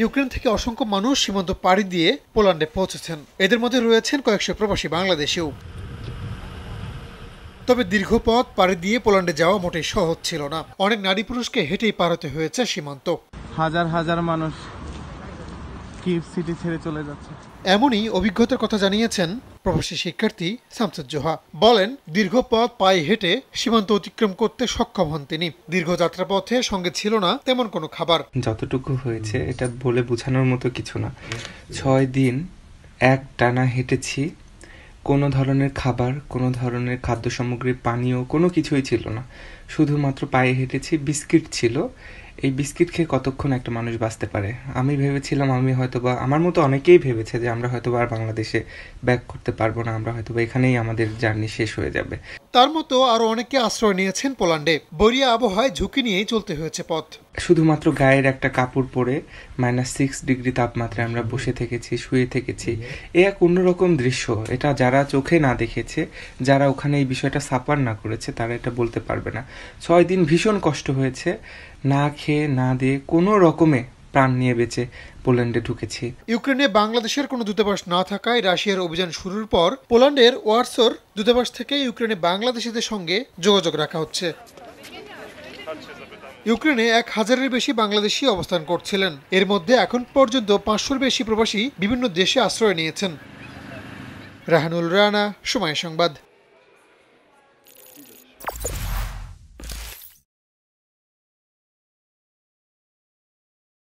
Ukraine থেকে অসংখ্য মানুষ সীমান্ত পাড়ি দিয়ে পোল্যান্ডে পৌঁছেছেন। এদের মধ্যে রয়েছেন কয়েকশো প্রবাসী বাংলাদেশেও। তবে দীর্ঘ পথ পাড়ি দিয়ে পোল্যান্ডে যাওয়া মোটেই সহজ ছিল না। অনেক নারী পুরুষকে হেঁটেই পার হতে হয়েছে সীমান্ত। হাজার হাজার মানুষ কিভ সিটি ছেড়ে চলে যাচ্ছে। এমনই অভিজ্ঞতার কথা জানিয়েছেন প্রবাসী শিক্ষার্থী শামসুজ্জোহা বলেন দীর্ঘ পথ পায়ে হেঁটে সীমান্ত অতিক্রম করতে সক্ষম হন তিনি। দীর্ঘ যাত্রাপথে সঙ্গে ছিল না তেমন কোনো খাবার। যতটুকু হয়েছে এটা বলে বোঝানোর মতো কিছু না। ছয় দিন এক টানা হেঁটেছি কোনো ধরনের খাবার কোনো ধরনের খাদ্য সামগ্রী পানীয় কোনো কিছুই ছিল না। শুধুমাত্র পায়ে হেঁটেছি বিস্কিট ছিল এই বিস্কিট খেয়ে কতক্ষণ একটা মানুষ বাঁচতে পারে? আমি ভেবেছিলাম আমি হয়তোবা, আমার মতো অনেকেই ভেবেছে যে আমরা হয়তোবা আর বাংলাদেশে ব্যাক করতে পারব না, আমরা হয়তোবা এখানেই আমাদের জার্নি শেষ হয়ে যাবে। তার মতো আরও অনেকে আশ্রয় নিয়েছেন পোল্যান্ডে। বরিয়া আবহাওয়ায় ঝুঁকি নিয়েই চলতে হয়েছে পথ। শুধুমাত্র গায়ের একটা কাপড় পরে মাইনাস সিক্স ডিগ্রি তাপমাত্রায় আমরা বসে থেকেছি, শুয়ে থেকেছি। এ এক অন্যরকম দৃশ্য। এটা যারা চোখে না দেখেছে, যারা ওখানে এই বিষয়টা সাপার না করেছে, তারা এটা বলতে পারবে না। ছয় দিন ভীষণ কষ্ট হয়েছে। না খেয়ে, না দিয়ে কোনো রকমে প্রাণ নিয়ে বেঁচে পোল্যান্ডে ঢুকেছি। ইউক্রেনে বাংলাদেশের কোনো দূতাবাস না থাকায় রাশিয়ার অভিযান শুরুর পর পোল্যান্ডের ওয়ার্সোর দূতাবাস থেকে ইউক্রেনে বাংলাদেশিদের সঙ্গে যোগাযোগ রাখা হচ্ছে। ইউক্রেনে এক হাজারের বেশি বাংলাদেশি অবস্থান করছিলেন। এর মধ্যে এখন পর্যন্ত পাঁচশোর বেশি প্রবাসী বিভিন্ন দেশে আশ্রয় নিয়েছেন। রাহানুল রানা, সময় সংবাদ।